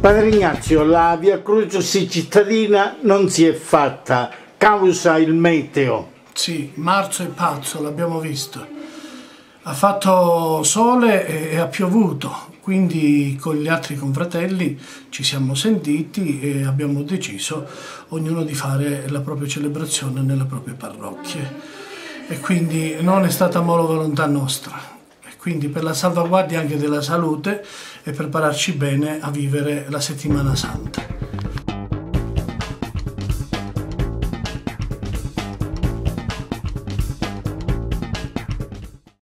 Padre Ignazio, la Via Crucis cittadina non si è fatta causa il meteo. Sì, marzo è pazzo, l'abbiamo visto. Ha fatto sole e ha piovuto, quindi con gli altri confratelli ci siamo sentiti e abbiamo deciso ognuno di fare la propria celebrazione nelle proprie parrocchie. E quindi non è stata molo volontà nostra, quindi per la salvaguardia anche della salute e prepararci bene a vivere la settimana santa.